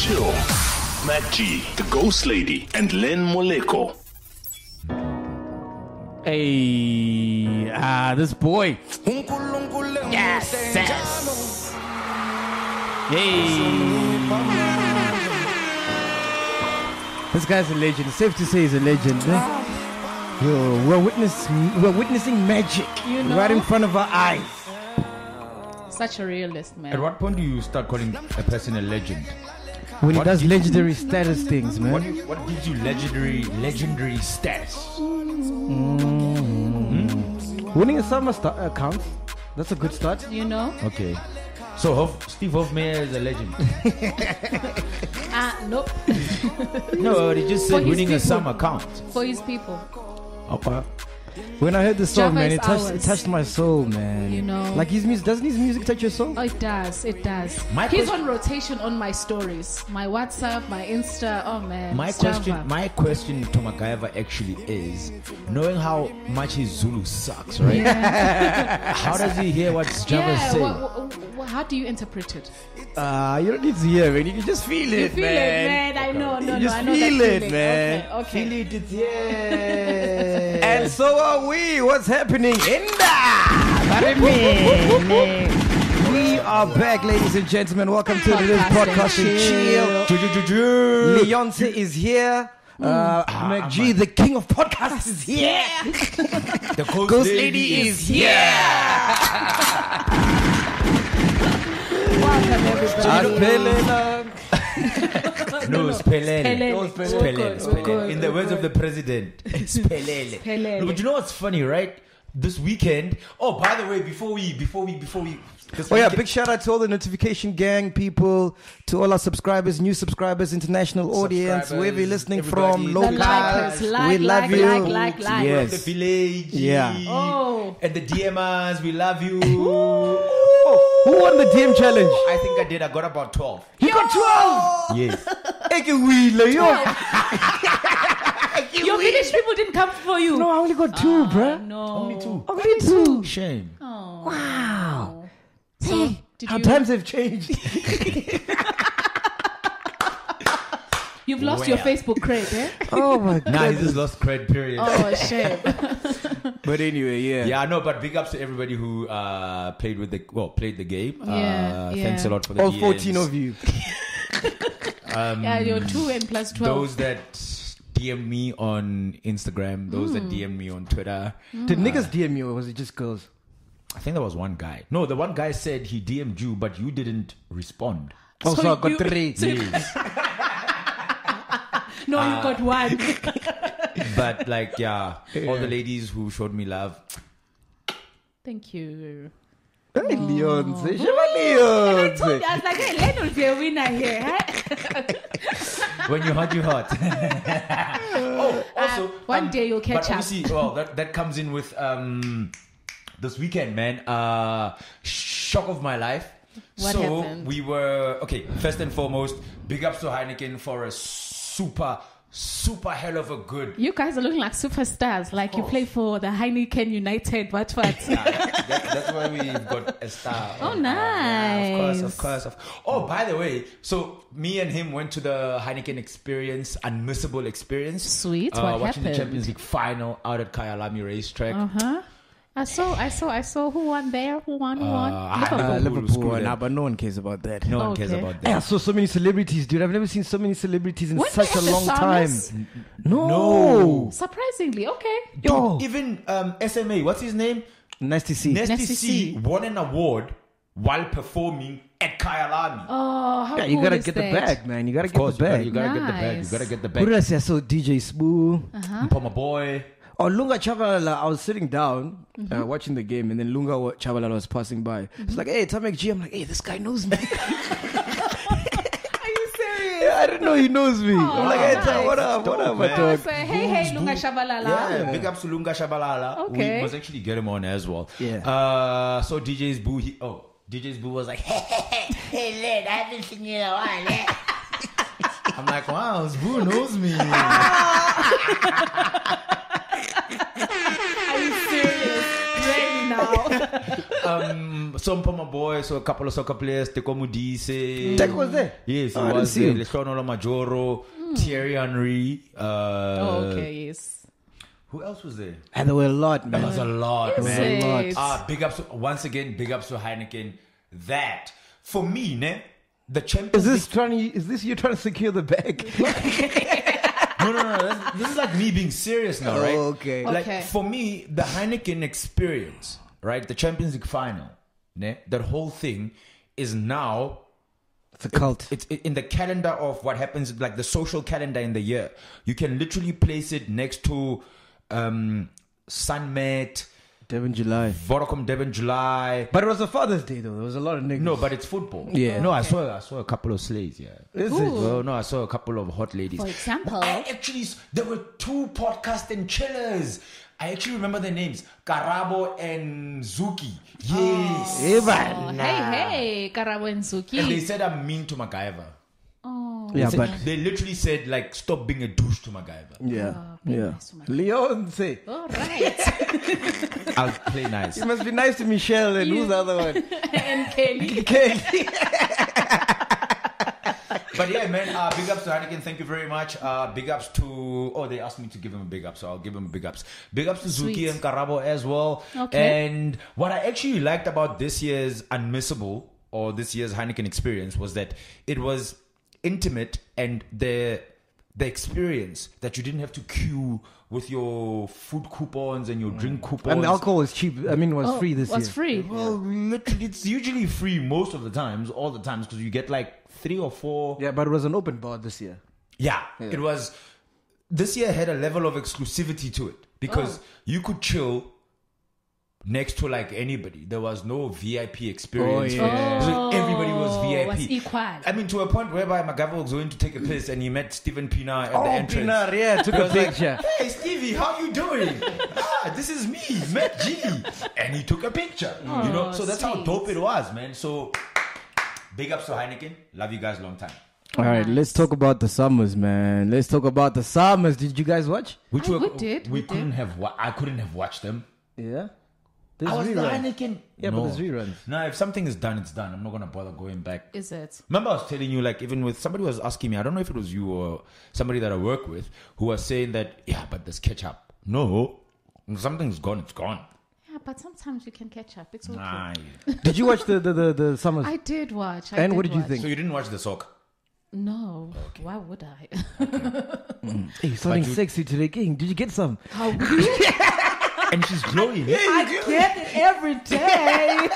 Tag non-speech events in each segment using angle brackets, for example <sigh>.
Chill. Mac G, the Ghost Lady, and Lenn Moleko. Hey, ah, this boy. Yes, yes. Hey. This guy's a legend. It's safe to say he's a legend. eh? Yo, we're witnessing, we're witnessing magic You know? right in front of our eyes. Such a realist man. At what point do you start calling a person a legend? When he does gives- legendary status things, man. What what gives you legendary legendary status? Winning a SAMA sta- uh, counts. That's a good start. You know? Okay. So Hof, Steve Hofmeyr is a legend. <laughs> Ah, nope. <laughs> no, he just said his winning a people. sum account. For his people. Okay. When I heard this song, Sjava man, it touched, it touched my soul, man. You know. like his music. Doesn't his music touch your soul? Oh, it does. It does. My He's question- on rotation on my stories. My WhatsApp, my Insta. Oh, man. My it's question, Sjava. my question to MacGyver actually is, knowing how much his Zulu sucks, right? <laughs> <laughs> how does he hear what Sjava yeah, how do you interpret it? Ah, you don't need to hear, man. You can just feel it, You feel man. it, man. I know, no, You no, just I know feel that it, feeling. man. Okay, okay. Feel it, it's yeah. <laughs> And so are we. What's happening in the We are back, ladies and gentlemen. Welcome to this Podcast podcast and and chill. Ju-ju-ju-ju. Leonce is here. Uh, Mm. Mac G, the king of podcasts, is here. <laughs> The ghost, Ghost Lady is here. <laughs> Welcome, everybody. Aphelela. No, it's Pelele. Pelele. It's We're Pelele. It's Pelele. In the words of the president, <laughs> it's Pelele. Pelele. But you know what's funny, right? This weekend. Oh, by the way, before we, before we, before we. this Oh yeah, big shout out to all the notification gang people, to all our subscribers, new subscribers, international audience, wherever you're listening from, everybody. local. The like, we love like, you. like, like, like. Yes. the village. Yeah. Oh. And the DMers, we love you. <laughs> Oh, who won the DM challenge? I think I did. I got about 12. You got 12! Yes. Eke wheeler, yo. <laughs> Your village people didn't come for you. No, I only got two, bruh. No. Only two. Only two. Shame. Oh. Wow. So, did How you, times have changed. <laughs> you've lost your Facebook cred, eh? <laughs> oh my god. Nah, he just lost cred, period. Oh, shame. <laughs> But anyway, yeah. Yeah, no, but big ups to everybody who uh, played with the well played the game. Yeah, uh, yeah. Thanks a lot for the All DMs. 14 of you. Um, yeah, you're two and plus 12. those that DM me on Instagram, those that DM me on Twitter. Did niggas DM you or was it just girls? I think there was one guy. No, the one guy said he DM'd you, but you didn't respond. Oh, so, So I got you- three. so you- Yes. <laughs> no, Uh, you got one. <laughs> but like, yeah, all the ladies who showed me love. Thank you. Hey, Leonce. Shema I told you, I was like, hey, Len will be a winner here. <laughs> When you hot, you hot. <laughs> oh, also, Uh, one day you'll catch but up. obviously, well, that that comes in with um this weekend, man. Uh, shock of my life. What so happened? we were okay. First and foremost, big ups to Heineken for a super, super hell of a good. You guys are looking like superstars. Like you play for the Heineken United. What, what? that, that's why we've got a star. Oh, Yeah, of course, of course. Of, oh, by the way, so me and him went to the Heineken experience, unmissable experience. Sweet, Uh, what watching happened? the Champions League final out at Kyalami racetrack. Uh huh. I saw, I saw, I saw who won there. Who won? Who won? Uh, Liverpool. Uh, Liverpool, Liverpool. screw them. Nah, but no one cares about that. No one cares Okay. about Hey, I saw so many celebrities, dude. I've never seen so many celebrities in Weren't such a long time. No. No. Surprisingly, okay. Yo. Even um, SMA, what's his name? Nice to see. Nesty Nasty C C. won an award while performing at Kyalami. Oh, how Yeah, you cool gotta is get that? the bag, man. You gotta of get course, the you gotta, bag. you gotta get the bag. You gotta get the bag. Who did. I see? I saw DJ Sbu. Mpoma boy. Oh, Lunga Shabalala. I was sitting down uh, watching the game, and then Lunga wa- Shabalala was passing by. It's like, hey, Tamek G. I'm like, hey, this guy knows me. <laughs> Are you serious? yeah, I didn't know he knows me. I'm like, hey, Tam, what up? What up, my man. dog? So, hey, hey, Lunga Shabalala. Yeah, big ups to Lunga Shabalala. Okay. We must actually get him on as well. Yeah. Uh, so DJ Sbu, he, oh, DJ Sbu was like, <laughs> hey, Hey, hey, hey, Led, I haven't seen you in a while, eh? <laughs> I'm like, wow, this Boo knows me. Are you serious? Really now? <laughs> um, Sompo, my boys, so a couple of soccer players, Teko Modise. Tech was there. Yes, Oh, I he didn't was see there. him. Lehlohonolo Majoro, Thierry Henry. Uh, oh, okay, yes. Who else was there? And there were a lot, There was a lot, Is man. it? Ah, big ups once again. Big ups to Heineken. That for me, ne, the Champions Is this trying? To, is this you trying to secure the bag? <laughs> <laughs> no, no, no. This, this is like me being serious now, right? Oh, okay. Like Okay. for me, the Heineken experience, right? The Champions League final, ne? That whole thing is now It's a cult. it's in the calendar of what happens, like the social calendar in the year. You can literally place it next to um, Sun Met, Durban July. Vodacom Durban July. But it was a Father's Day though. There was a lot of niggas. No, but it's football. Yeah. No, I saw I saw a couple of slaves. Yeah. is it? Well, no, I saw a couple of hot ladies. For example? I actually, there were two podcast and chillers. I actually remember their names, Karabo and Zuki. Yes. Oh, hey, oh, hey, Karabo and Zuki. And they said I'm mean to MacGyver. Oh, Yeah, They but they literally said like, stop being a douche to MacGyver. yeah, be yeah. nice to my- Leon say all right. <laughs> I'll play nice. you must be nice to Michelle and who's the other one? <laughs> and Kelly. <laughs> Kelly. But yeah, man, uh, big ups to Heineken. Thank you very much. Uh, big ups to. Oh, they asked me to give him a big up, so I'll give him a big ups. Big ups to Zuki Sweet. and Karabo as well. Okay. And what I actually liked about this year's Unmissable or this year's Heineken experience was that it was intimate and the the experience that you didn't have to queue with your food coupons and your drink mm. coupons. And the alcohol was cheap. I mean, it was Oh, free this was year. free. Well, literally, it's usually free most of the times, all the times, because you get like three or four. Yeah, but it was an open bar this year. Yeah, it was. This year had a level of exclusivity to it because Oh. you could chill next to like anybody. There was no VIP experience. Oh, yeah. So everybody was VIP. was equal. I mean, to a point whereby McGavin was going to take a piss and he met Steven Pienaar at the Oh, entrance. Pienaar, yeah, took a was like, picture. hey Stevie, how you doing? <laughs> ah, this is me, Mac G, and he took a picture. you know, Oh, so that's how dope it was, man. So big ups to Heineken. Love you guys long time. All right, let's talk about the SAMAs, man. Let's talk about the SAMAs. Did you guys watch? Which Oh, were, we did, We, we couldn't did. have. Wa- I couldn't have watched them. Yeah. There's I was the reruns. Heineken. Yeah, but there's reruns. No, if something is done, it's done. I'm not gonna bother going back. Is it? Remember, I was telling you, like, even with somebody was asking me, I don't know if it was you or somebody that I work with, who was saying that, yeah, but there's ketchup. No, if something's gone, it's gone. Yeah, but sometimes you can catch up. It's okay. Nah. <laughs> Did you watch the the the, the SAMAs? I did watch. I And what did you watch. think? So you didn't watch the sock? No. Why would I? <laughs> Hey, you're sounding you- sexy today, King. Did you get some? How would you? <laughs> And she's glowing. I get it every day.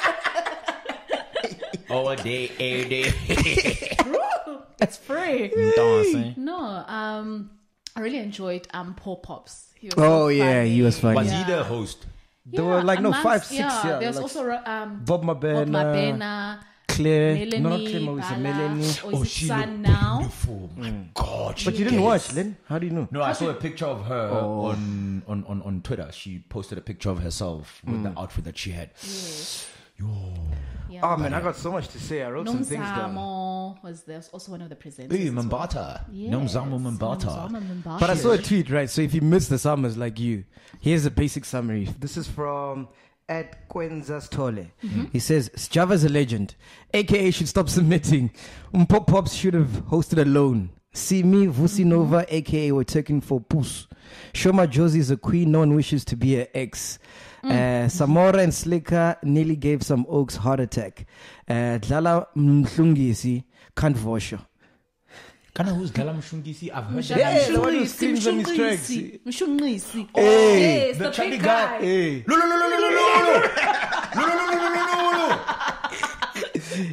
<laughs> All day, every day. it's free. Dancing. No, um, I really enjoyed um Mpho Popps. Oh, so yeah, he was funny. Was Yeah. he the host? There were, like, no, amongst- five, six, yeah, There's like also um Bob Bob Mabena, Mabena, Claire, Melanie, no, not Claire, Marisa, Bala, Melanie. or is Oh, it she looked now? beautiful. My mm. God. she But you didn't gets- watch, Lynn? How do you know? No, I saw a picture of her oh. on, on, on, on Twitter. She posted a picture of herself with the mm. outfit that she had. Yeah. Oh man, I got so much to say. I wrote some things down. Nomzamo was there's also one of the presenters. Hey, as well. Mbatha. Yes, Nomzamo Mbatha. Nomzamo Mbatha. But I saw a tweet, right? So if you missed the summers like you, here's a basic summary. This is from at Quenzas Tole. He says, Sjava's a legend. AKA should stop submitting. Mpho Popps should have hosted alone. See me, Vusi Nova, aka we're taking for Poos. Sho Madjozi is a queen, no one wishes to be her ex. Uh, Samora and Slicker nearly gave some oaks heart attack. Uh, Dladla Mshunqisi can't voice her. Kana who's Dladla Mshunqisi? I've heard Mshaka that. Yeah, the one who Mshunqisi, screams on his tracks. Mshunqisi, Mshunqisi. Eh, oh, hey, yes, the the, chubby big guy. guy. Hey. No, no, no, no, no, no, no, no. No, no, no, no, no, no, no, no.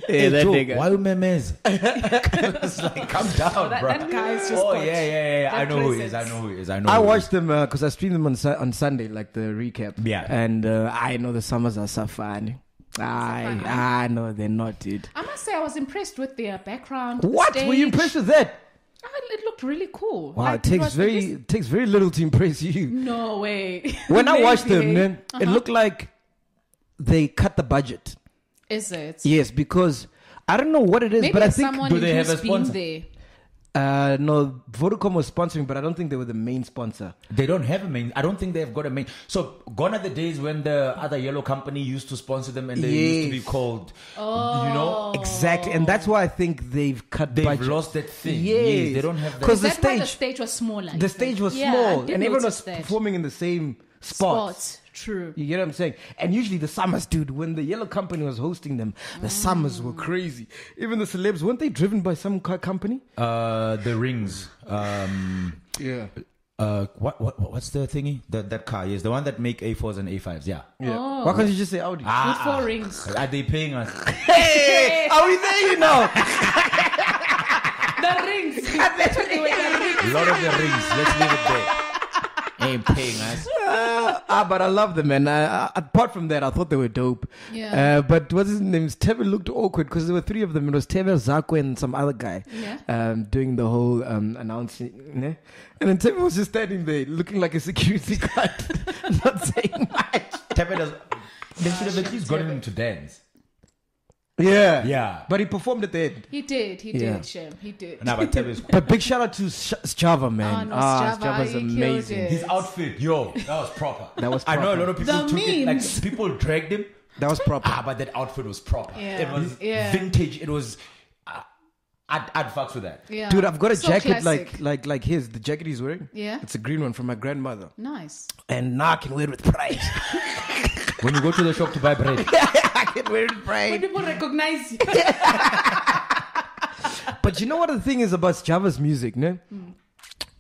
Hey, that Joe, nigga. Why you memes? <laughs> it's like, calm down, that- bro. that guy is just Oh, got yeah, yeah, yeah. yeah. I that know who he is. I presence. know who he is. I know I who he watched them because uh, I streamed them on Su- on Sunday, like the recap. Yeah. and uh, I know the SAMAs are so funny. I I know they're not, dude. I must say, I was impressed with their background. What stage. were you impressed with that? Ah, It looked really cool. Wow, Like, it takes was- very just- it takes very little to impress you. No way. <laughs> When I watched them, Maybe. man, it looked like they cut the budget. Is it? Yes, because I don't know what it is, Maybe but I think someone Do they have a sponsor? there. Uh, no, Vodacom was sponsoring, but I don't think they were the main sponsor. They don't have a main. I don't think they've got a main. So gone are the days when the other yellow company used to sponsor them, and they used to be called. Oh. You know, Exactly, and that's why I think they've cut. they've budget. lost that thing. Yes. they don't have. Because the Is that why the stage, stage was smaller. the stage was Yeah, small, and everyone was that. performing in the same spot. Spots. True. You get what I'm saying? And usually the SAMAs, dude, when the yellow company was hosting them, the SAMAs were crazy. Even the celebs, weren't they driven by some car company? Uh, the rings. Um, Yeah. uh, what, what what's the thingy? That that car is the one that make A4s and A5s. Yeah. Yeah. Oh. Why can't you just say Audi? With four rings. <laughs> Are they paying us? <laughs> Hey, are we there? You know. <laughs> the rings. That's what they. The rings. A lot of the rings. Let's leave it there. Ain't paying us. ah, but I love them, man. I, I, apart from that, I thought they were dope. Yeah. Uh, but what's his name? Tebe looked awkward because there were three of them. It was Tebe, Zakwe, and some other guy. Yeah. Um, doing the whole um, announcing, ne? and then Tebe was just standing there, looking like a security <laughs> guard, <laughs> not saying much. Tepe does. They should have at least gotten him to dance. Yeah, Yeah. But he performed at the end. He did. He Yeah. did, Shem. He did. Nah, but Tepe is <laughs> But big shout out to Sh- Java, man. Oh, no, ah, Sjava, Sjava's he killed amazing. it. His outfit, yo, that was proper. That was I know a proper. lot of people The took it like people dragged him. That was proper. Ah, but that outfit was proper. Yeah. It was Yeah. vintage. It was. Uh, I'd, I'd fucks with that. Yeah. Dude, I've got a So jacket classic. like like like his. The jacket he's wearing. Yeah. It's a green one from my grandmother. Nice. And now I can wear it with pride. <laughs> When you go to the shop to buy bread, <laughs> I can wear When people recognize you. <laughs> But you know what the thing is about Sjava's music, ne?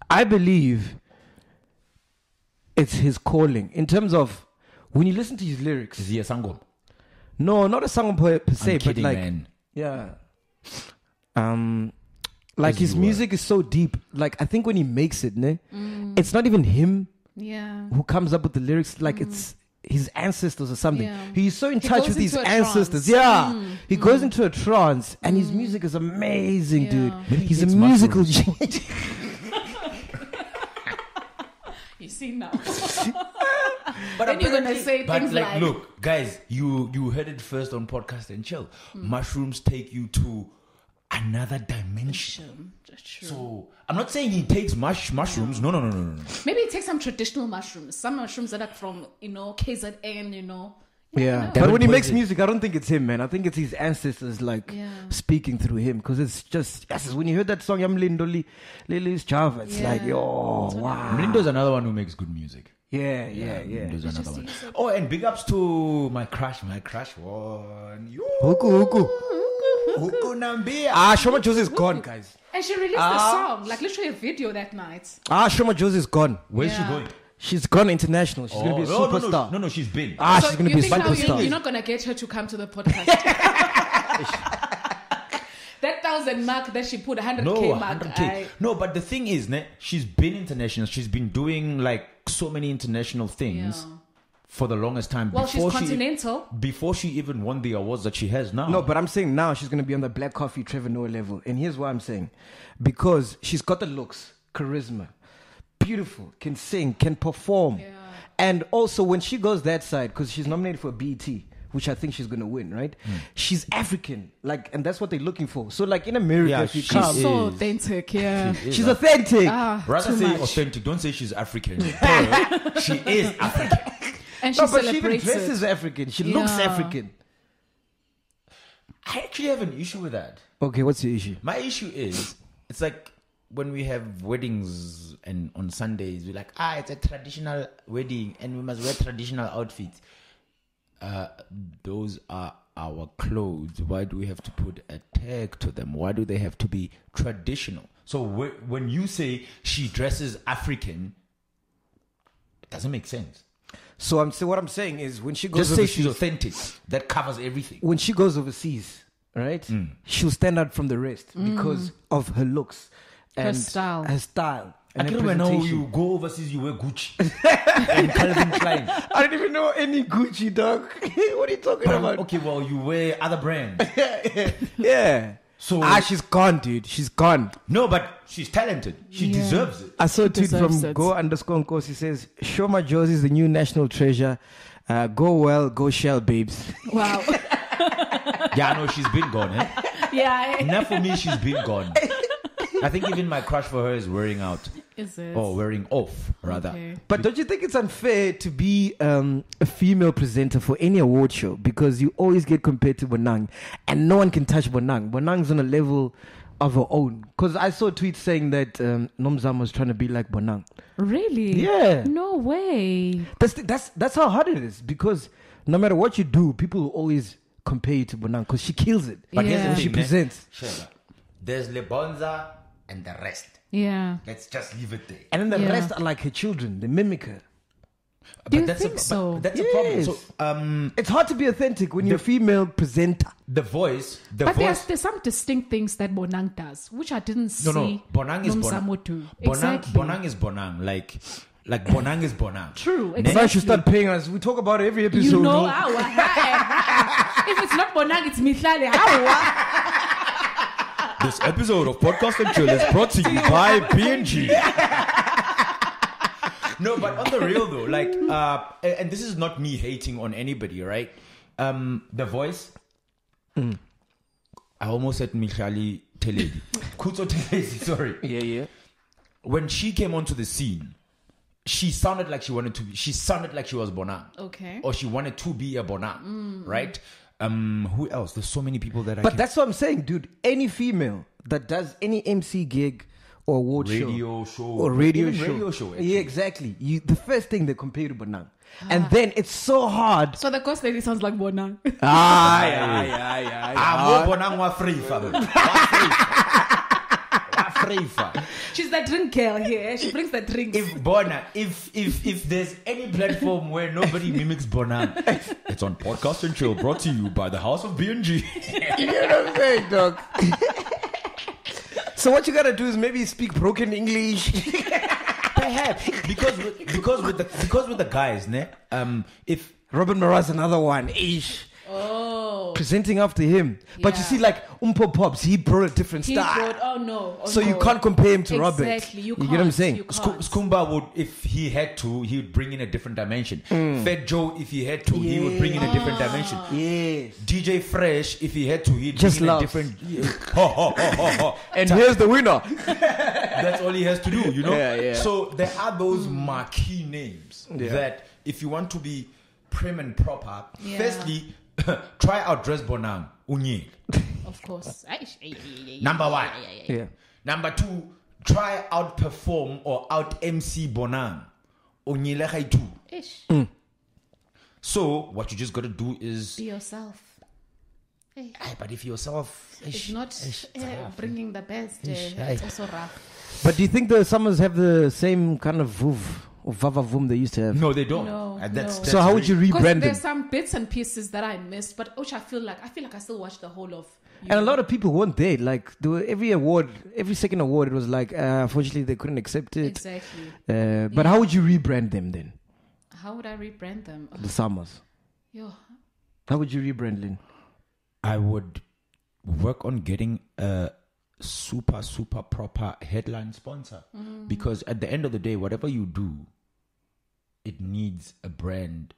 I believe it's his calling in terms of when you listen to his lyrics. is he a sangom? No, not a song per, per se, I'm but kidding, like man. yeah, um, like his you were. music is so deep. Like I think when he makes it, ne, it's not even him Yeah. who comes up with the lyrics. Like it's his ancestors or something. Yeah. He's so in He touch with his ancestors. trance. Yeah, mm. he goes mm. into a trance, and his mm. music is amazing, Yeah. dude. Maybe He's a musical. genius. <laughs> You see now. <laughs> But Then you're gonna say but things like, like- look, guys, you you heard it first on podcast and chill. Hmm. Mushrooms take you to another dimension. True. So I'm not saying he takes mush mushrooms. No, no, no, no, no. no. Maybe take some traditional mushrooms. Some mushrooms that are from, you know, KZN, you know. Yeah, know. but when he makes Poison. music, I don't think it's him, man. I think it's his ancestors, like Yeah. speaking through him, because it's just yes. When you heard that song, "Yam Lindoli, Lily's Java," it's like, Yeah. yo, wow, Mlindo's another one who makes good music. yeah, yeah, yeah. Mlindo's another one. Oh, and big ups to my crush, my crush one. Yo. Huku, huku. Huku Nambia. Ah, Sho Madjozi is gone, guys. And she released the song, like literally a video that night. Ah, Sho Madjozi is gone. Where's Yeah. she going? She's gone international. She's gonna be a Oh, no, no, superstar. No, no, no, she's been. Ah, so she's gonna you be a think now you- superstar. you're not gonna get her to come to the podcast. <laughs> that thousand mark that she put, a hundred No, k mark. 100K. I, No, but the thing is, ne, she's been international. She's been doing like so many international things Yeah. For the longest time. well, she's before she, continental. before she even won the awards that she has now. No, but I'm saying now she's gonna be on the Black Coffee Trevor Noah level, and here's why I'm saying, because she's got the looks, charisma, beautiful, can sing, can perform, Yeah. and also when she goes that side, because she's nominated for BET, which I think she's gonna win, right? Hmm. She's African, like, and that's what they're looking for. So, like in America, Yeah, if you she come. So authentic, yeah. She she's authentic. Ah, Rather say much. authentic. Don't say she's African. <laughs> She is African. <laughs> And she no, but she even dresses it. African. She looks African. I actually have an issue with that. Okay, what's your issue? My issue is, it's like when we have weddings and on Sundays, we're like, ah, it's a traditional wedding and we must wear traditional outfits. Uh, those are our clothes. Why do we have to put a tag to them? Why do they have to be traditional? So wh- when you say she dresses African, it doesn't make sense. So I'm so what I'm saying is when she goes Just say overseas, she's authentic. That covers everything. when she goes overseas, right? Mm. She'll stand out from the rest because of her looks and style. Her style. I And can her remember now you go overseas, you wear Gucci <laughs> and Calvin Klein. I don't even know any Gucci dog. <laughs> what are you talking But, about? okay, well, you wear other brands. <laughs> Yeah. So- ah, she's gone, dude. She's gone. No, but she's talented. She Yeah. deserves it. I saw a tweet deserves from it. Go underscore Nkosi. He says, Sho Madjozi is the new national treasure. Uh, go well, go shell, babes. Wow. <laughs> Yeah, I know she's been gone. Eh? yeah. Enough for me, she's been gone. <laughs> I think even my crush for her is wearing out Is it? or wearing off rather. Okay. But don't you think it's unfair to be um, a female presenter for any award show because you always get compared to Bonang and no one can touch Bonang? Bonang's on a level of her own. Because I saw a tweet saying that um, Nomzam was trying to be like Bonang. Really? Yeah. No way. That's, the- that's, that's how hard it is because no matter what you do, people will always compare you to Bonang because she kills it. But here's Yeah. the She thing, ne? presents. Sheba, There's Lebonza and the rest. Yeah. Let's just leave it there. And then the Yeah. rest are like her children, they mimic her. Do you that's think a, so? But that's a problem. So um, It's hard to be authentic when you're a female presenter. the voice, the voice But there's, voice. there's some distinct things that Bonang does, which I didn't No, see no. Bonang is Bonang. Nomzamo. Bonang, Exactly. Bonang is Bonang. Like, like Bonang is Bonang. True. If I should start paying us, we talk about it every episode. You know no? how. <laughs> if it's not Bonang, it's Mihlale. How? This episode of Podcast and Chill is brought to you by BNG. <laughs> no, but on the real though, like, uh, and and this is not me hating on anybody, right? Um, the voice. Mm. I almost said Michali Teledi. <laughs> Khutso Theledi, sorry. Yeah, yeah. When she came onto the scene, she sounded like she wanted to be, she sounded like she was Bonang. Okay. Or she wanted to be a Bonang, right? Um, who else? There's so many people that I But can that's what I'm saying, dude. Any female that does any MC gig or award Radio show, show. or radio Even show, radio show, actually. yeah, exactly. You the first thing they compare to Bonang, and then it's so hard. So the ghost lady sounds like Bonang. ah, <laughs> yeah, yeah, yeah, Ah, mo bonang wa frifa. bro. Wa frifa. Wa <laughs> frifa. She's the drink girl here. She brings the drinks. If Bona, if if if there's any platform where nobody mimics Bonang, it's on Podcast and Chill, brought to you by the House of BNG. <laughs> you know what I'm saying, dog. so what you gotta do is maybe speak broken English. <laughs> Perhaps because with, because with the because with the guys, ne? Um, if Robin Maras, another one. Ish. oh. Presenting after him, but you Yeah. see, like Mpho Popps, he brought a different He style. brought, oh no. Oh, so you no. can't compare him to Robert. Exactly. You, get what I'm can't. saying? You Sku- can't. Skhumba would, if he had to, he would bring in a different dimension. Mm. Fed Joe, if he had to, he would bring in a different dimension. Yes. DJ Fresh, if he had to, he'd Just bring in love. a different. <laughs> ho, ho, ho, ho, ho. And here's the winner. <laughs> That's all he has to do, you know. Yeah, yeah. So there are those marquee names Yeah. that, if you want to be prim and proper, Yeah. firstly, <coughs> try out Dress Bonang Unyi. Of course. Number one. Yeah. Number two, try out perform or out MC Bonang Unyile Haitu. Ish. Mm. So what you just got to do is, Be yourself. Hey. Aye, but if yourself, It's ish, not ish, it's eh, rough. Eh. bringing the best. Eh, ish, it's aye. also rough. But do you think the SAMAs have the same kind of vuv or vava vum they used to have? no, they don't. No, And that's, no. that's so how would you really- Because rebrand them? there's some bits and pieces that I missed, but which I feel like I feel like I still watch the whole of. You And a lot of people weren't there. Like there were every award, every second award, it was like, uh, unfortunately, they couldn't accept it. exactly. Uh, but how would you rebrand them then? How would I rebrand them? Ugh, The SAMAs. yo, How would you rebrand Lynn? I would work on getting a super super proper headline sponsor mm. because at the end of the day whatever you do it needs a brand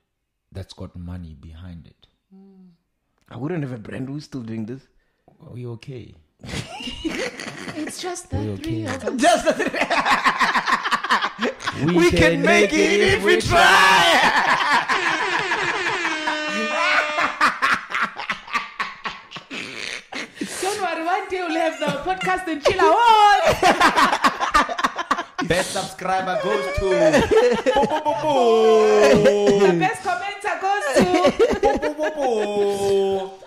that's got money behind it mm. I wouldn't have a brand who's still doing this. are we okay <laughs> it's just the We three okay? of us. Just <laughs> we, can, make it if we try. <laughs> one day the podcast and chill award. <laughs> best subscriber goes to the best commenter goes to.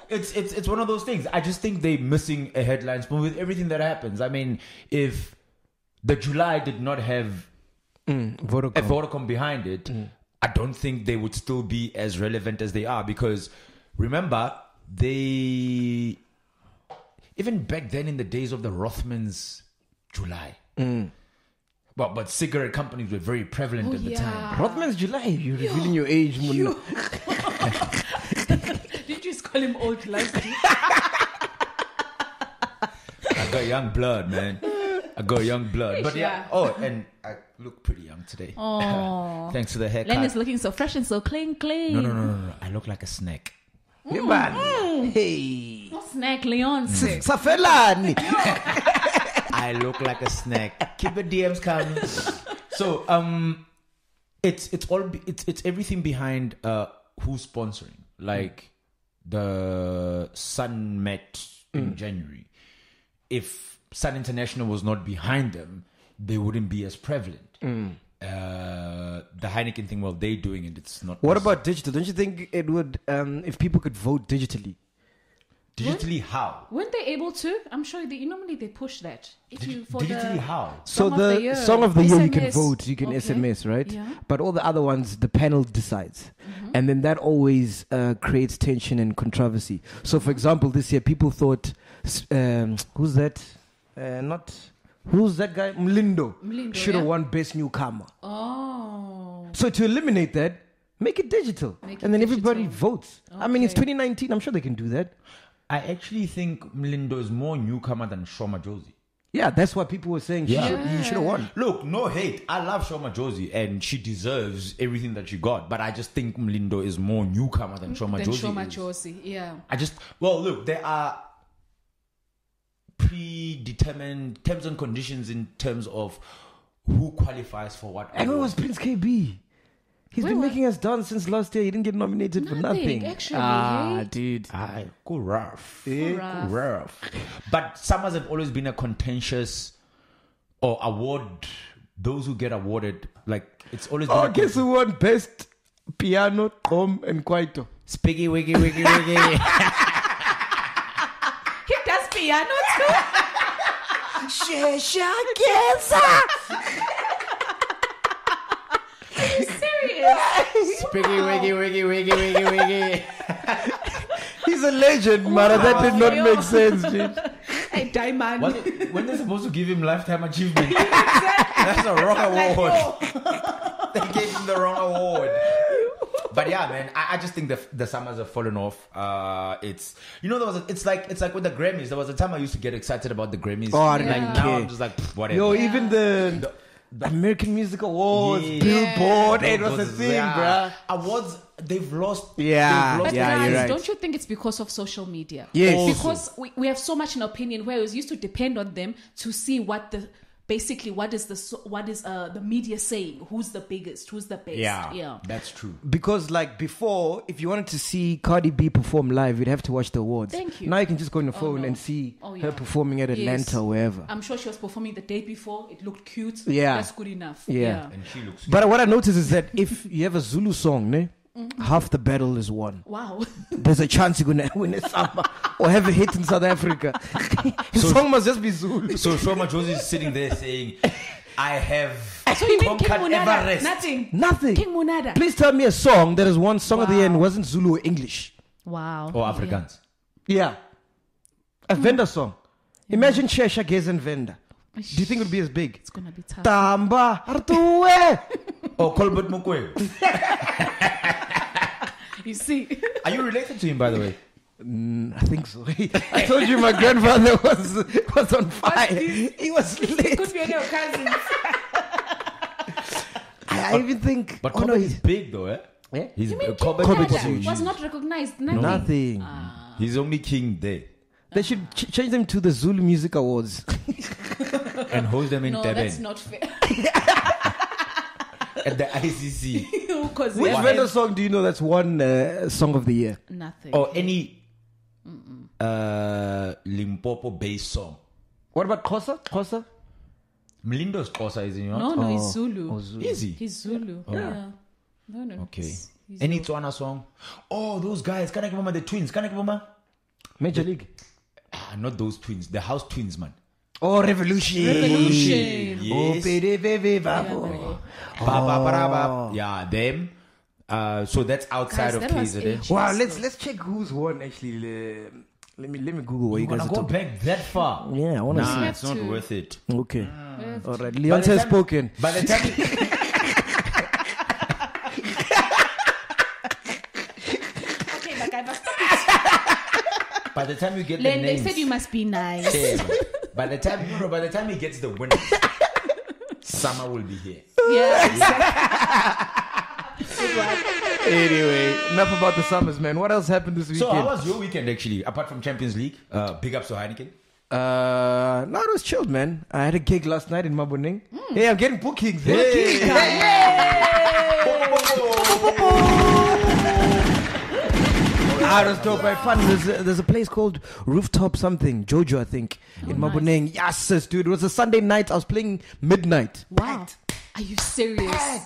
<laughs> it's it's it's one of those things. I just think they're missing a headline sponsor with everything that happens. I mean, if the July did not have mm, Vodacom. a Vodacom behind it, mm. I don't think they would still be as relevant as they are because remember they even back then in the days of the Rothmans July. Mm. But but cigarette companies were very prevalent Oh, at the yeah. time. Rothman's July. You're revealing your age, Munna. <laughs> Did you just call him old last? I got young blood, man. I got young blood. But yeah. Yeah. Oh, and I look pretty young today. Oh. <laughs> Thanks to the haircut. Len is looking so fresh and so clean, clean. no, no, no, no, no. I look like a snack. Man. Mm. Hey. No snack, Leon. Safelani. I <laughs> I look like a snack. Keep the DMs coming. So um, it's it's all it's it's everything behind uh who's sponsoring. Like the Sun Met in January. If Sun International was not behind them, they wouldn't be as prevalent. Uh, the Heineken thing, well, they're doing it. It's not. What as- about digital? Don't you think it would, um, if people could vote digitally? Digitally? How? Weren't they able to? I'm sure they normally they push that. If you for digitally the how? So the, the year. song of the year you can vote, you can Okay. SMS, right? Yeah. But all the other ones, the panel decides, Mm-hmm. and then that always uh, creates tension and controversy. So, for example, this year people thought, um, who's that? Uh, not who's that guy? Mlindo, Mlindo, should have yeah. won best newcomer. Oh, So to eliminate that, make it digital, Make and it then everybody digital. votes. I mean, it's 2019. I'm sure they can do that. I actually think Mlindo is more newcomer than Sho Madjozi. Yeah, that's what people were saying. She Yeah. should, he should have won. Look, no hate. I love Sho Madjozi and she deserves everything that she got. But I just think Mlindo is more newcomer than Shoma then Josie. Shoma is. Josie, yeah. I just well look, there are predetermined terms and conditions in terms of who qualifies for what. And where award. was Prince KB? He's Where been wa- making us dance since last year. He didn't get nominated for Nothing, nothing. actually, ah, hey? dude. I go rough. rough. rough. But SAMAs have always been a contentious or award. Those who get awarded, like it's always been. Oh, a guess who won best piano, Tom, and Kwaito? Spiggy wiggy wiggy wiggy. <laughs> He does piano too. <laughs> Serious? Spiggy wiggy wiggy wiggy wiggy wiggy. He's a legend, Mara. That did not make sense, dude. Hey, Diamond. When, when they're supposed to give him lifetime achievement, <laughs> that's a wrong award. <laughs> they gave him the wrong award. But yeah, man, I, I just think the the SAMAs have fallen off. Uh, it's you know there was a, it's like it's like with the Grammys. There was a time I used to get excited about the Grammys. Oh, I like didn't now care. I'm just like whatever. Yo, even the, American Music Awards, Yeah. Billboard, it was a thing, yeah. bruh. Awards they've lost. Yeah, they've lost But yeah, guys, you're right. don't you think it's because of social media? Yes. Because we, we have so much an opinion where it used to depend on them to see what the basically what is the what is uh the media saying? Who's the biggest? Who's the best? Yeah, Yeah. that's true. Because like before, if you wanted to see Cardi B perform live, you'd have to watch the awards. Thank you. Now you can just go on the Oh, phone no. and see Oh, her performing at Atlanta Yes. or wherever. I'm sure she was performing the day before. It looked cute. Yeah. That's good enough. Yeah. And she looks. But what I noticed is that if you have a Zulu song, ne, Mm-hmm. half the battle is won. Wow. <laughs> There's a chance you're gonna <laughs> win a SAMA or have a hit in South Africa. His song must just be Zulu. So Sho Madjozi is sitting there saying, "I have <laughs> so you mean King conquered Munada? Everest." Nothing. Nothing. King Munada. Please tell me a song that has one song of the year and wasn't Zulu or English. Wow. Or Afrikaans. Yeah. A mm. vendor song. Imagine Shesha Gaze and Venda. Do you think it would be as big? It's gonna be tough. Tamba Artue. Or Colbert Mukwevho. <laughs> You see. Are you related to him, by the way? I think so. <laughs> I <laughs> told you my grandfather was was on fire. He was lit. Could be any of your cousins. I, I even think. But oh no, Colbert he's is big, though, eh? Yeah? He's You mean uh, King Colbert, Colbert is huge. was not recognized? Nothing. nothing. He's only king there. They should ch- change them to the Zulu Music Awards. And host them in No, Durban that's not fair. At the ICC. Because <laughs> Which Venda song do you know that's one uh, song of the year? nothing. or any uh, Limpopo based song. What about Xhosa? Xhosa? Mlindo's Xhosa, is he not? no, no, Oh. he's Zulu. Oh, Zulu. Is he? He's Zulu. Yeah. No, no. Okay. he's- he's Any Zulu. Tswana song? Oh, those guys. Can I give them the twins? Can I give them Major League. Ah, not those twins. The house twins, man. Oh, Revolution. Revolution. Oh, Yes. pede, ve, ve, Yeah, Ba-ba-ba-ba. Yeah, them. Uh, so that's outside Guys, of that was KZN. Wow, ago. let's let's check who's won actually. Le- Let me let me Google what you You guys wanna are go talking. back that far? Yeah, I want to Nah, have it's not to. worth it. Okay. Yeah. All right. By Leon the has time- spoken. By the time, Okay, but I must by the time you get Len, the they names, said you must be nice. Yeah. by the time, no, no, by the time he gets the winner, <laughs> summer will be here. Yeah. <laughs> Anyway, enough about the SAMAs, man. What else happened this weekend? So, how was your weekend actually? Apart from Champions League, uh, big ups to Heineken. Uh, no, it was chilled, man. I had a gig last night in Maboneng. Hmm. Hey, I'm getting bookings. Ah, it was dope. I had fun. There's a, there's a place called Rooftop something, Jojo, I think, Oh, in Maboneng. Yes, sis, dude. It was a Sunday night. I was playing midnight. Wow. Are you serious?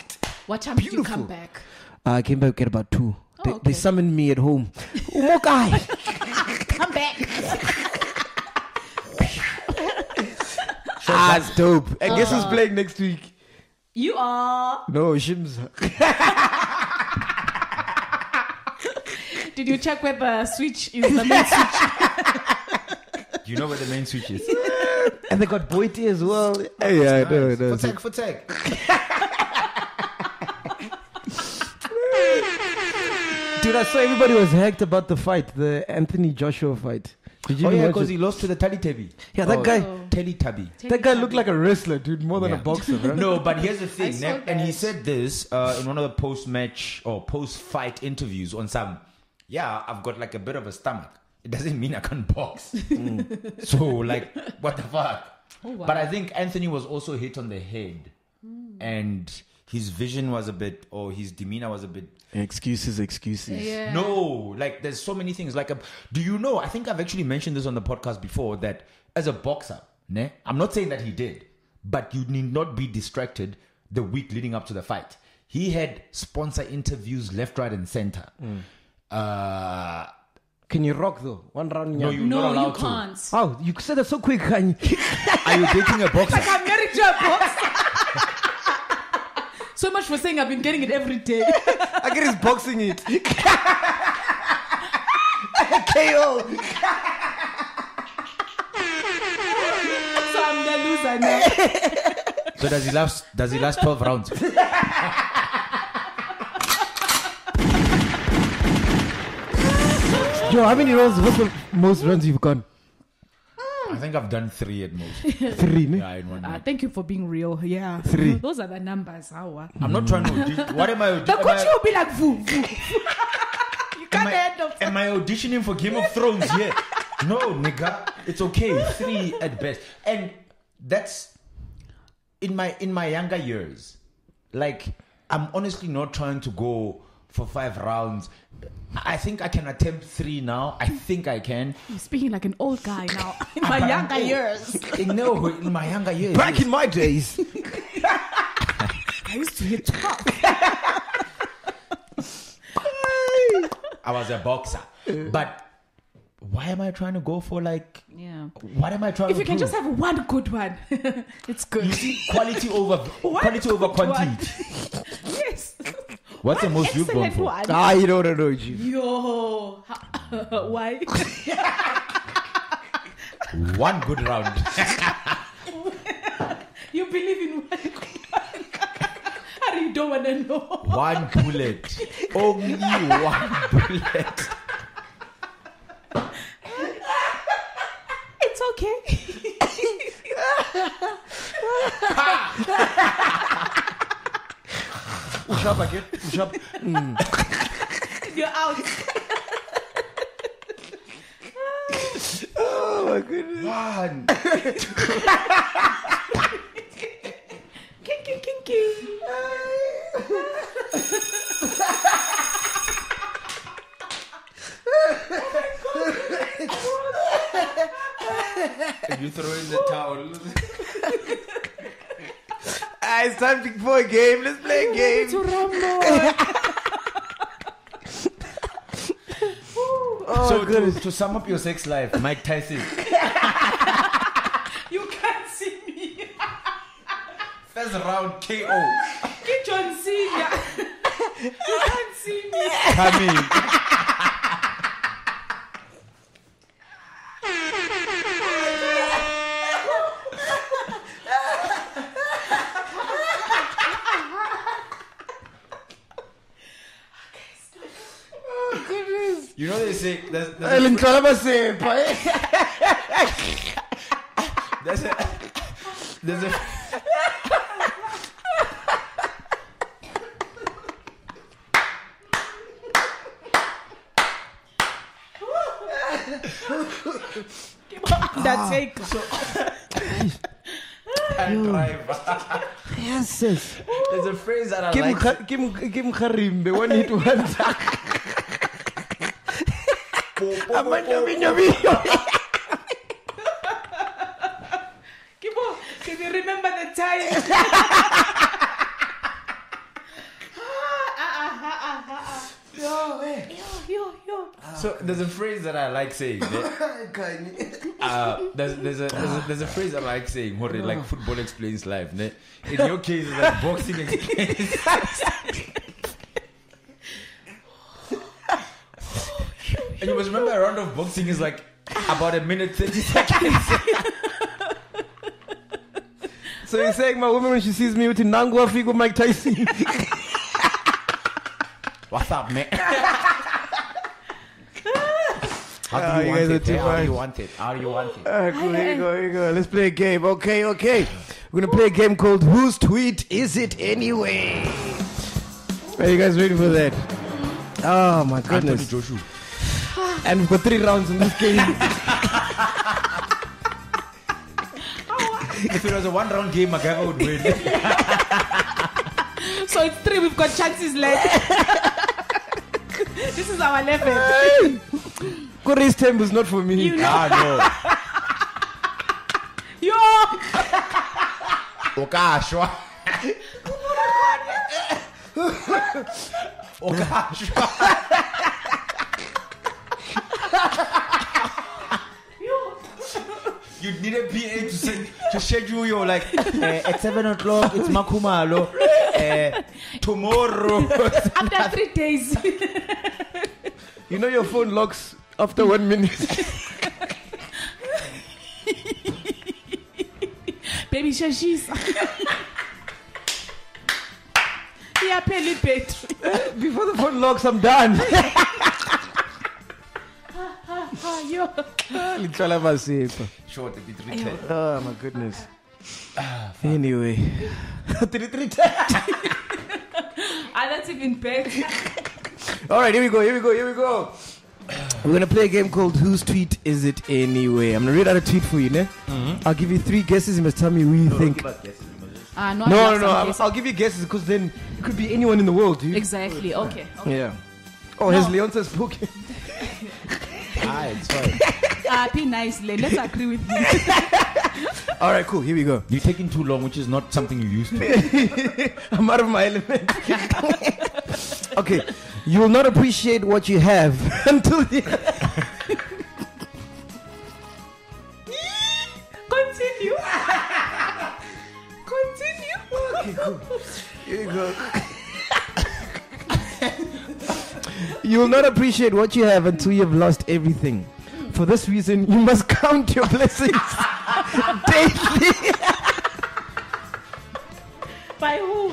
What time did you come back? Uh, I came back at about two. They, Oh, okay. they summoned me at home. Umokai. <laughs> <laughs> Come back. ah, it's dope. And guess who's playing next week? You are. No, Shims. <laughs> Did you check where the switch is the main switch? Do you know where the main switch is. And they got Boite as well. Hey, yeah, I know, I know. For tech, for tech. Dude, I saw everybody was hacked about the fight, the Anthony Joshua fight. Did you Oh yeah, because he lost to the Teletubby. Yeah, that Oh, guy. Teletubby. That guy looked like a wrestler, dude, more than a Yeah. boxer, bro. No, but here's the <laughs> thing, saw ne- and he that. said this uh, in one of the post-match or post-fight interviews on some. Yeah, I've got like a bit of a stomach. It doesn't mean I can't box. <laughs> so like, what the fuck? Oh, wow. But I think Anthony was also hit on the head, and his vision was a bit, or his demeanor was a bit. Excuses, excuses. Yeah. No, like there's so many things. Like, a, do you know? I think I've actually mentioned this on the podcast before that as a boxer, ne, I'm not saying that he did, but you need not be distracted the week leading up to the fight. He had sponsor interviews left, right, and center. Uh, Can you rock though? One round. no, you're No, you allowed to. can't. Oh, you said that so quick, Kanye. Are you dating a boxer? I'm married to a boxer. So much for saying I've been getting it every day. <laughs> I get his boxing it. <laughs> KO. so I'm the loser now. so does he last? Does he last twelve rounds? Yo, how many rounds? What's the most rounds you've gone? I think I've done three at most. <laughs> Three, ne? Yeah, in one Uh, night. thank you for being real. Yeah. Three. Those are the numbers. How? I'm not trying to. audi- <laughs> What am I? The am coach I- will be like, voo, voo. <laughs> you can't I, handle. am I auditioning for Game of Thrones here? no, nigga. It's okay. Three at best. And that's in my in my younger years. Like I'm honestly not trying to go for five rounds. I think I can attempt three now. I think I can. You're speaking like an old guy now. <laughs> In my younger old. years, eh, No, in my younger years. Back yes. in my days. <laughs> I used to hit tough. <laughs> I was a boxer. But why am I trying to go for like Yeah. what am I trying If to you can prove? just have one good one, it's good. you see quality over quality over quantity. yes. What's the most you've gone for? one. ah, you don't know, G. Yo. <laughs> Why? <laughs> One good round. <laughs> you believe in one good one? How do you don't want to know? One bullet. Only one bullet. It's okay. Ushap again. Ushap. <laughs> You're out. <laughs> Oh my goodness. One. <laughs> King, king, king, king. And you throw in the towel. Ah, it's time to- for a game. Let's play a game. <laughs> Oh, to rumble. Oh, so goodness. to, to sum up your sex life, Mike Tyson. <laughs> You can't see me. <laughs> First round KO. Get John Cena. you can't see me. Coming. You know they say there's, there's, Ellen Kalaba say, boy. there's a there's a ah. Under <laughs> Undertaker. Yes, sis. There's a phrase that I Kim, like. Kha- Kim, Kim Kharimbe, one hit <laughs> wonder. Amanda Minyominyo. Kibo, can you remember the time? <laughs> Yo, yo, yo. So there's a phrase that I like saying. eh? <laughs> uh, there's, there's, a, there's, a, there's a phrase I like saying. Hore, like football explains life. Ne? In your case, it's like boxing <laughs> explains. Must remember, a round of boxing is like about a minute thirty <laughs> seconds. So you're saying my woman when she sees me with Nangwa Figo Mike Tyson? What's up, man? <laughs> How Ah, do you, want it? eh? How do you want it? How do you want it? Alright, cool. Here you go. Here you go. Let's play a game. Okay, okay. We're gonna play a game called Whose Tweet Is It Anyway? Are you guys ready for that? Oh my Anthony goodness! Joshua. And we've got three rounds in this game. If it was a one-round game, McGregor would win. So it's three, we've got chances left. this is our level. Korea's temp is not for me. You know, ah, yo. no. Okashwa. Okashwa. <laughs> You need a PA to say, to schedule your like uh, at seven o'clock. It's <laughs> Makumalo. Uh, tomorrow. After three days. You know your phone locks after one minute. Baby shashisa. iyaphela ibhetri Before the phone locks, I'm done. <laughs> <laughs> Ah, yo masipho. Short, it'll three ten. Oh my goodness. Anyway, <laughs> three three ten. <laughs> ah that's even better All right, here we go. Here we go. Here we go. We're gonna play a game called Whose Tweet Is It Anyway? I'm gonna read out a tweet for you, ne? I'll give you three guesses. You must tell me who you think. ah no No, I no, love no. I'll. I'll give you guesses because then it could be anyone in the world, dude. exactly okay, okay. Yeah. Oh, has No. Leonce spoken? Ah, it's fine. <laughs> ah be nice Len. let's agree with you <laughs> All right, cool. Here we go. You're taking too long, which is not something you used to. <laughs> I'm out of my element. okay, you will not appreciate what you have until the. continue continue Okay, cool. Here you go. You will not appreciate what you have until you've lost everything. For this reason, you must <laughs> count your blessings <laughs> daily. by who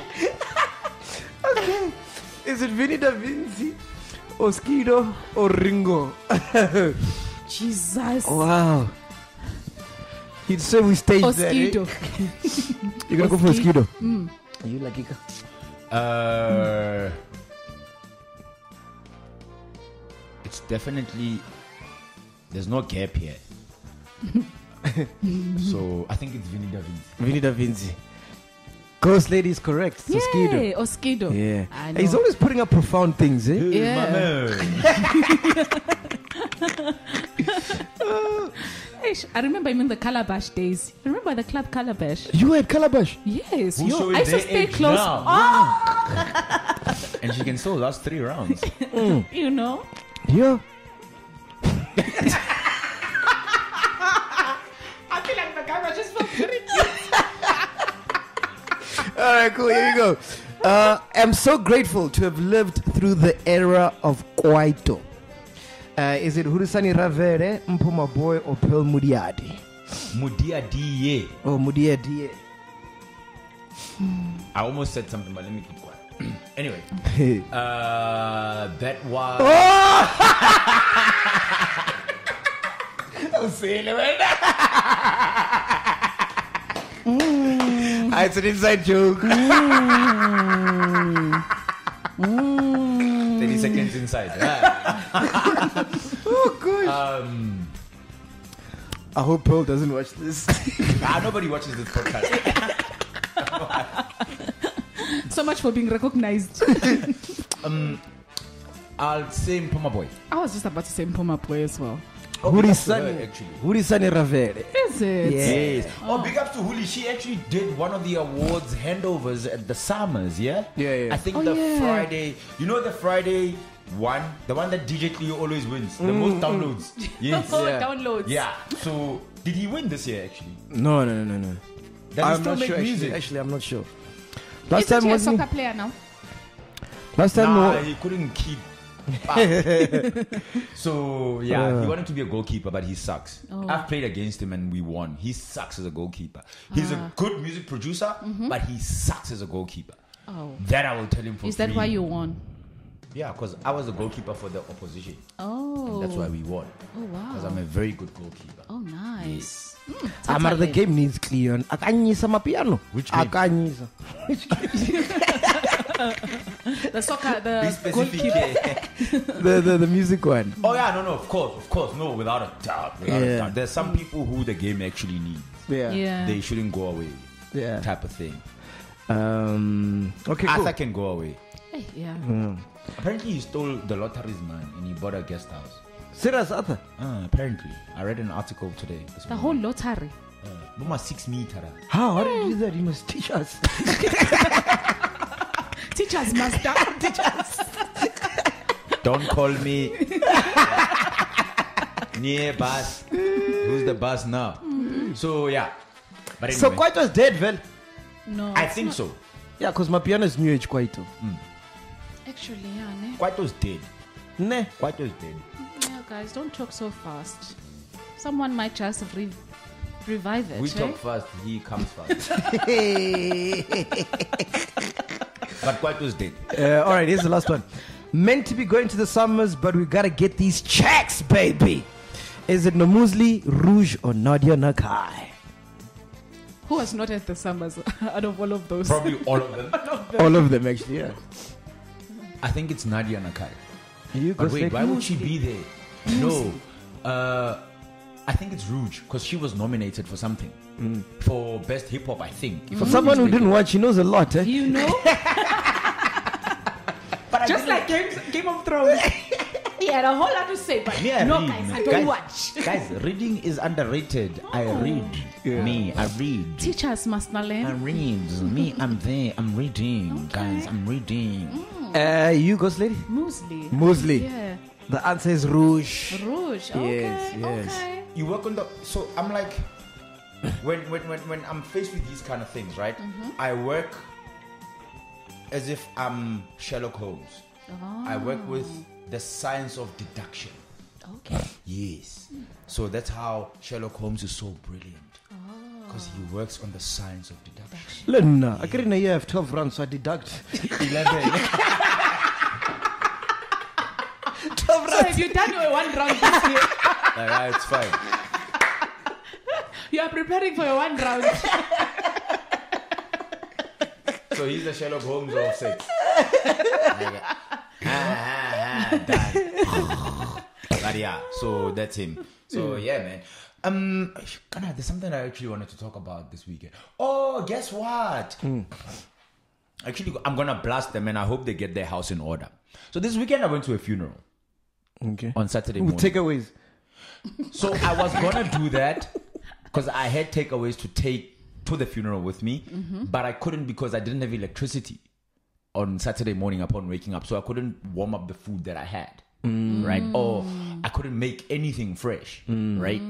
okay. Is it Vinny Da Vinci, or Skido, or Ringo? <laughs> jesus Wow. He'd say we staged that. eh? Oskido. You're gonna go for Oski- Skido. Are you lucky? Uh, it's definitely there's no gap here. <laughs> so I think it's Vinny Da Vinci. Vinny Da Vinci. Ghost Lady is correct. So Skido. Yeah, Oskido. Yeah. I He's always putting up profound things, eh? Yeah. My. <laughs> Eish, I remember him in the Calabash days. Remember the club Calabash? You were at Calabash. Yes, Who yo, I used to their stay age close. now? Oh, and she can still last three rounds. <laughs> you know. Yeah. <laughs> I feel like the camera just felt very <laughs> All right, cool. Here we go. Uh, I'm so grateful to have lived through the era of Kwaito. Uh, is it Hulisani Ravele, Mpuma Boy, or Pearl Modiadie? Mudia DA. Oh, Modiadie. I almost said something, but let me keep quiet. <clears throat> anyway, <laughs> uh, that was. Ah, it's an inside joke. <laughs> 30 seconds inside. <laughs> Oh, gosh. Um, I hope Pearl doesn't watch this. ah, nobody watches this podcast. So much for being recognized. <laughs> um, I'll say Mpoma Boy. I was just about to say Mpoma Boy as well. Huri ups Sani, actually. Hulisani Ravele. Is it? Yeah. Yes. Oh, big ups to Huli. She actually did one of the awards handovers at the SAMAs, yeah? Yeah, yeah. I think Oh, the yeah. Friday, you know the Friday one? The one that DJ Cleo always wins. The most downloads. <laughs> Yes. Oh, <laughs> Yeah. downloads. Yeah. So, did he win this year actually? No, no, no, no, no. Does I'm still not make sure. music? Actually, actually, I'm not sure. Last Isn't time he a was soccer player now? last time. Nah, wa- he couldn't keep <laughs> so yeah, Uh. he wanted to be a goalkeeper, but he sucks. Oh. I've played against him and we won. He sucks as a goalkeeper. He's Ah. a good music producer, but he sucks as a goalkeeper. Mm-hmm. Oh. That I will tell him for Is that why you won? Yeah, because I was a goalkeeper for the opposition. Oh. That's why we won. Oh wow. Because. I'm a very good goalkeeper. Oh nice. Mm, Ah, mara the game needs Cleon. Akanyisa mapiano. Which game? Akanyisa. <laughs> The soccer, Be the specific. goalkeeper. <laughs> the, the the music one. oh yeah, no, no, of course, of course, no, without a doubt, without Yeah. a doubt. There's some people who the game actually needs. Yeah. Yeah. They shouldn't go away. Yeah. Type of thing. Um. Okay. Cool. Arthur can go away. Hey, yeah. Apparently, he stole the lotteries, man, and he bought a guest house. Serious Arthur. Uh, apparently, I read an article today. This The whole morning. lottery. Uh, Buma six meter. How? How did you do that? You must teach us. <laughs> Teachers master. down. <laughs> Teachers. Don't call me. <laughs> Near bus. Who's the bus now? So yeah. But anyway, so kwaito was dead, well. No. I it's think not- so. Yeah, cause amapiano is new age kwaito. Actually, yeah, ne? Kwaito was dead. Ne. Kwaito was dead. Yeah, guys, don't talk so fast. Someone might just re- revive it. We eh? talk fast. He comes fast. <laughs> <laughs> but kwaito was dead. Uh, all right, here's the last one. Meant to be going to the SAMAs, but we gotta get these checks, baby. Is it Nomuzli, Rouge, or Nadia Nakai? Who was not at the SAMAs <laughs> out of all of those? Probably all of them. All of them, actually. Yeah. I think it's Nadia Nakai. You But wait, why would she be there? No. Uh, I think it's Rouge because she was nominated for something. For best hip hop, I think. For I'm someone who didn't watch, she knows a lot. Eh? You know? <laughs> Just like Game, Game of Thrones. <laughs> he had a whole lot to say, but Me, I no, read, guys. I don't Guys- watch. Guys, reading is underrated. I read. Me, I read. Teachers must not learn. I read. Me, I'm there. I'm reading. Guys, I'm reading. Uh, you ghost lady. Moozlie. Moozlie. Yeah. The answer is Rouge. Rouge. Okay. Yes, yes. Okay. You work on the. So I'm like, when when when when I'm faced with these kind of things, right? I work as if I'm Sherlock Holmes. I work with the science of deduction. Okay. Yes. So that's how Sherlock Holmes is so brilliant. Because he works on the science of deduction. Lena, I get in a year have 12 rounds, so I deduct. <laughs> <laughs> 12 So have you done your one round this year? <laughs> Alright, it's fine. You are preparing for your one round. So he's the Sherlock Holmes of sex. Like, ah, ah, ah, done. but yeah, so that's him. So yeah, man. Um, Ghana, there's something I actually wanted to talk about this weekend. Oh, guess what? Actually, I'm gonna blast them, and I hope they get their house in order. So this weekend, I went to a funeral Okay. on Saturday morning. takeaways. So I was gonna do that because I had takeaways to take to the funeral with me, but I couldn't because I didn't have electricity on Saturday morning upon waking up. So I couldn't warm up the food that I had. Mm. Right, mm. or I couldn't make anything fresh, mm. right?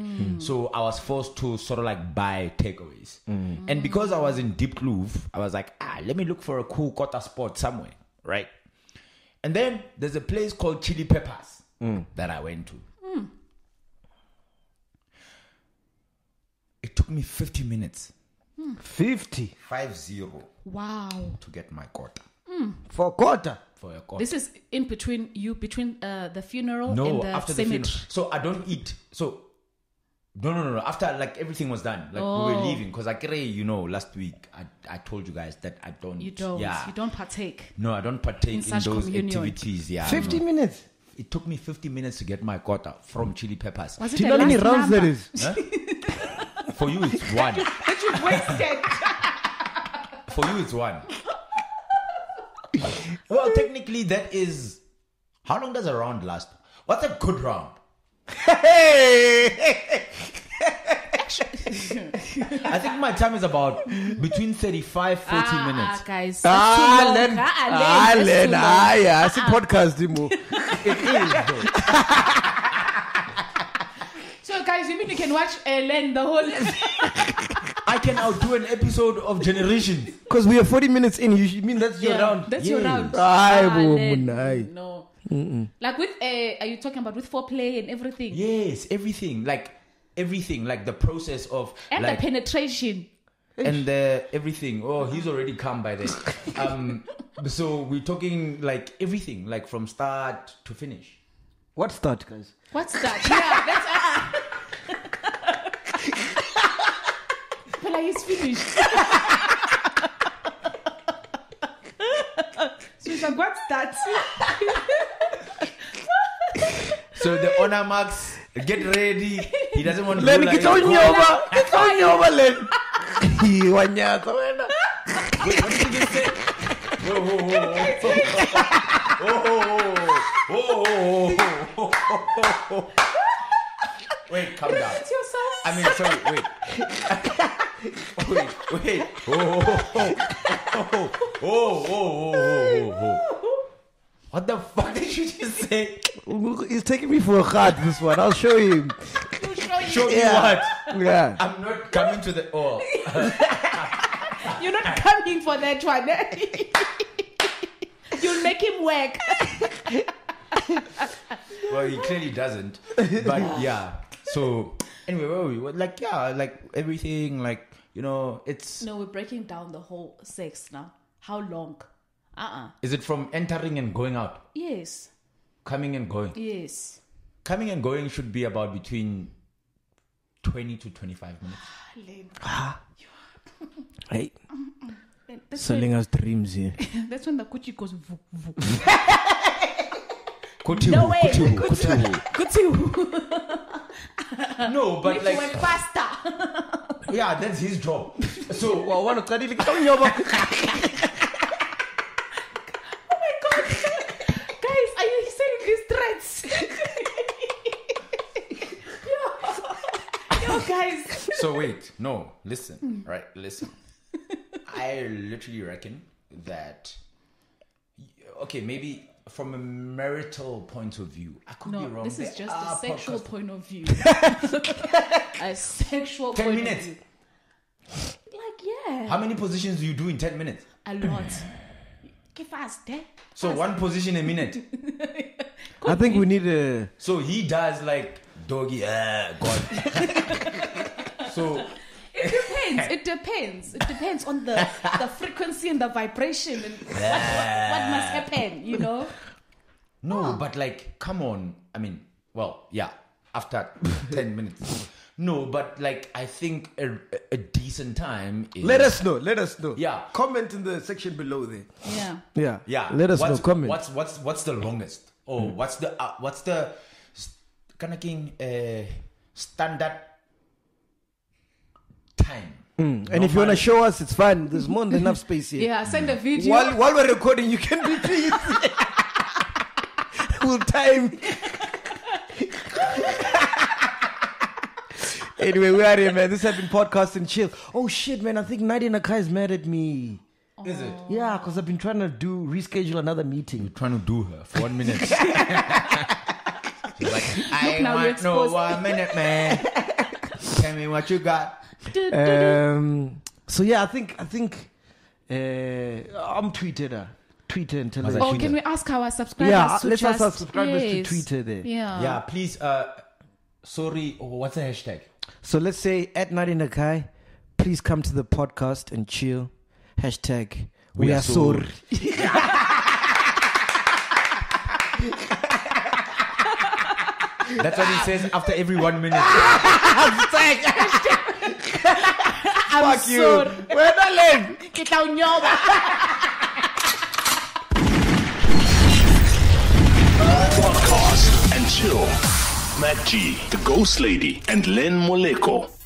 So I was forced to sort of like buy takeaways, and because I was in Diepkloof, I was like, ah, let me look for a cool quarter spot somewhere, right? And then there's a place called Chili Peppers that I went to. It took me 50 minutes, 50 five zero, Wow. to get my quota for quarter. For a quota. This is in between you, between uh, the funeral no, and the after the funeral. So I don't eat. So no, no, no, no. After like everything was done, like we were Oh. leaving because like you know, last week I I told you guys that I don't. You don't. Yeah. You don't partake. No, I don't partake In in, such those communion. activities. Yeah, 50 no. minutes. It took me 50 minutes to get my quota from Chili Peppers. Was it Do you know how many rounds that number? is? Huh? For you, it's one. <laughs> that you wasted. <laughs> For you, it's one. Well, technically, that is. How long does a round last? What's a good round? <laughs> I think my time is about between 35 40 Ah, minutes. ah, guys. Ah, too long. Len. Ah, ah, Len, Ah, Len. too long. Ah, yeah. I see podcast, Dimo. <laughs> It is, though. So, guys, you mean you can watch uh, Len the whole. <laughs> I can outdo an episode of Generations. Because we are 40 minutes in. You should mean that's your Yeah, round. That's your round. Aye, Ah, bo, Len, munai. No. Like with, uh, are you talking about with foreplay and everything? Yes, everything. Like, everything. Like the process of. And like, the penetration. and the everything. Oh, he's already come by then. <laughs> Um, so we're talking like everything, like from start to finish. What start, guys? What's that? Yeah, that's. Uh, Pela is finished. so he's like, what's that? So the honor marks, get ready. He doesn't want to Len, go like, get on over. Get on over, Len. Wanyaka, wena. Wait, what did you just say? Whoa, whoa, whoa, whoa. Whoa, whoa, whoa. Wait, calm down. It's yourself. I mean, sorry, wait. Wait, wait. Oh, oh, oh, oh, oh, oh, oh, oh. What the fuck did you just say? He's taking me for a card, this one. I'll show him. Show me Yeah. what? Yeah. I'm not coming to the. Oh, You're not coming for that one. You'll make him work. well, he clearly doesn't. But yeah. So anyway, where were we? Like yeah, like everything. Like you know, it's. No, we're breaking down the whole sex now. How long? Uh uh Is it from entering and going out, Yes. coming and going? Yes. Coming and going should be about between twenty to twenty-five minutes. <gasps> Ah, <laughs> Hey, That's selling when, us dreams here. <laughs> that's when the coochie goes voo, voo. <laughs> Kutu, No way. kutu, kutu. Coochie. No, but If you like went faster. Yeah, that's his job. So Well, one of the get on over. Oh my god. Guys, are you selling these threats? <laughs> yo. Yo, guys. so wait, no, listen, right, listen. I literally reckon that okay, maybe from a marital point of view, I could be No, wrong. this is There just a are sexual podcasts- point of view. <laughs> <laughs> a sexual Ten point minutes. of view. Like, yeah. How many positions do you do in ten minutes? A lot. Get fast, eh? So one position a minute. <laughs> I think we need a. So he does like doggy, uh, God. <laughs> so It depends. It depends. It depends on the the frequency and the vibration and what, what, what must happen, you know? no, but like, come on. I mean, well, yeah. After ten minutes, no, but like, I think a, a decent time is. Let us know. Let us know. Yeah. Comment in the section below there. Yeah. Yeah. Yeah. Let us what's, know. Comment. What's what's what's the longest? Oh, what's the uh, what's the kind of king uh, standard time? and if you want to show us, it's fine. There's more than enough space here. Yeah, send a video. While, while we're recording, you can be <laughs> please. we'll <laughs> time. Anyway, we are here, man. This has been podcast and chill. Oh shit, man! I think Nadia Nakai is mad at me. Is it? Yeah, because I've been trying to do reschedule another meeting. You're trying to do her for one minute. <laughs> She's like, I now you're want no exposed. one minute, man. Tell me what you got. Um. So yeah, I think I think uh, I'm Twitter. Twitter and tell. Oh, can we ask our subscribers Yeah, to let's just, ask our subscribers to Yes. tweet her there. Yeah. Yeah, please. Uh, sorry. oh, What's the hashtag? So let's say at Nadia Nakai, please come to the podcast and chill. Hashtag we, We are are sorry. <laughs> That's what he says after every one minute. <laughs> I'm Fuck you. sorry. We're not lame. Ke tla o nyoba. Podcast and chill. Mac G, the Ghost Lady, and Lenn Moleko.